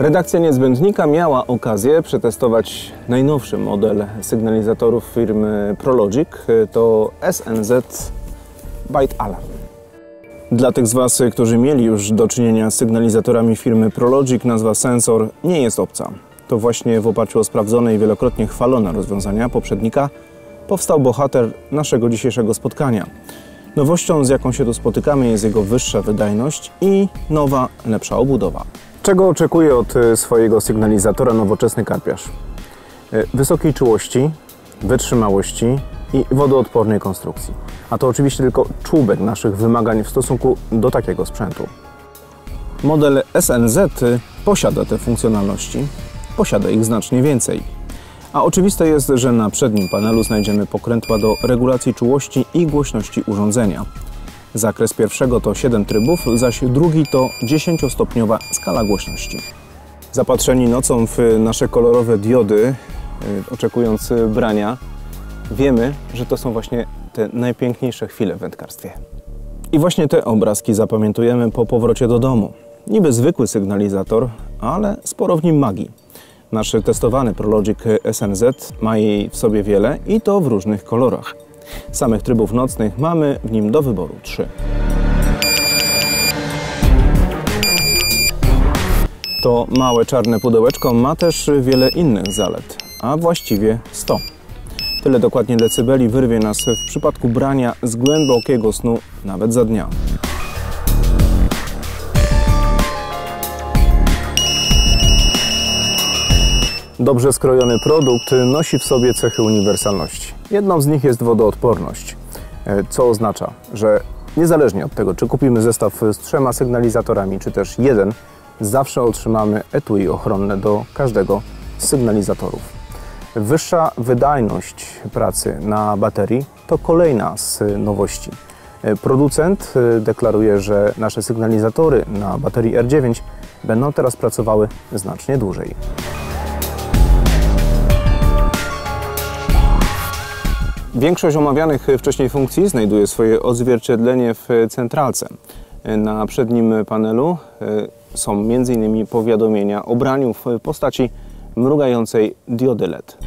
Redakcja Niezbędnika miała okazję przetestować najnowszy model sygnalizatorów firmy Prologic. To SNZ Byte Alarm. Dla tych z Was, którzy mieli już do czynienia z sygnalizatorami firmy Prologic, nazwa sensor nie jest obca. To właśnie w oparciu o sprawdzone i wielokrotnie chwalone rozwiązania poprzednika powstał bohater naszego dzisiejszego spotkania. Nowością, z jaką się tu spotykamy, jest jego wyższa wydajność i nowa, lepsza obudowa. Czego oczekuje od e, swojego sygnalizatora nowoczesny karpiarz? E, Wysokiej czułości, wytrzymałości i wodoodpornej konstrukcji. A to oczywiście tylko czubek naszych wymagań w stosunku do takiego sprzętu. Model SNZ posiada te funkcjonalności, posiada ich znacznie więcej. A oczywiste jest, że na przednim panelu znajdziemy pokrętła do regulacji czułości i głośności urządzenia. Zakres pierwszego to 7 trybów, zaś drugi to 10-stopniowa skala głośności. Zapatrzeni nocą w nasze kolorowe diody, y, oczekując brania, wiemy, że to są właśnie te najpiękniejsze chwile w wędkarstwie. I właśnie te obrazki zapamiętujemy po powrocie do domu. Niby zwykły sygnalizator, ale sporo w nim magii. Nasz testowany Prologic SNZ ma jej w sobie wiele i to w różnych kolorach. Samych trybów nocnych mamy w nim do wyboru trzy. To małe czarne pudełeczko ma też wiele innych zalet, a właściwie 100. Tyle dokładnie decybeli wyrwie nas w przypadku brania z głębokiego snu nawet za dnia. Dobrze skrojony produkt nosi w sobie cechy uniwersalności. Jedną z nich jest wodoodporność, e, co oznacza, że niezależnie od tego, czy kupimy zestaw z trzema sygnalizatorami, czy też jeden, zawsze otrzymamy etui ochronne do każdego z sygnalizatorów. Wyższa wydajność pracy na baterii to kolejna z nowości. E, Producent e, deklaruje, że nasze sygnalizatory na baterii R9 będą teraz pracowały znacznie dłużej. Większość omawianych wcześniej funkcji znajduje swoje odzwierciedlenie w centralce. Na przednim panelu e, są m.in. powiadomienia o braniu w postaci mrugającej diody LED.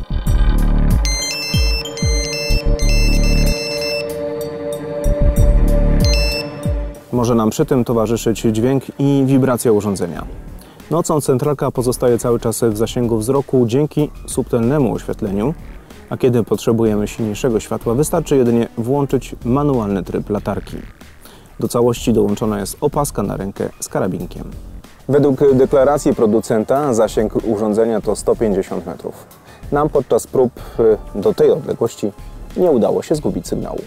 Może nam przy tym towarzyszyć dźwięk i wibracja urządzenia. Nocą centralka pozostaje cały czas w zasięgu wzroku dzięki subtelnemu oświetleniu, a kiedy potrzebujemy silniejszego światła, wystarczy jedynie włączyć manualny tryb latarki. Do całości dołączona jest opaska na rękę z karabinkiem. Według deklaracji producenta zasięg urządzenia to 150 metrów. Nam podczas prób y, do tej odległości nie udało się zgubić sygnału.